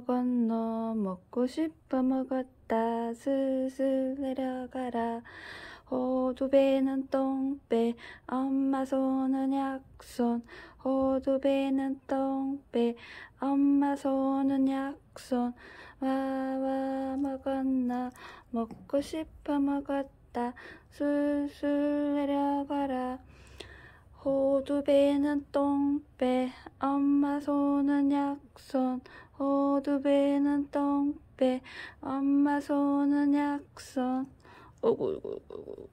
와와 먹었노 먹고 싶어 먹었다 슬슬 내려가라 호두배는 똥배 엄마 손은 약손 호두배는 똥배 엄마 손은 약손 와와 먹었나 먹고 싶어 먹었다 술술 내려가라 호두배는 똥배 엄마 손은 약손. 호두배는 똥배 엄마 손은 약손. 어구 어구 어구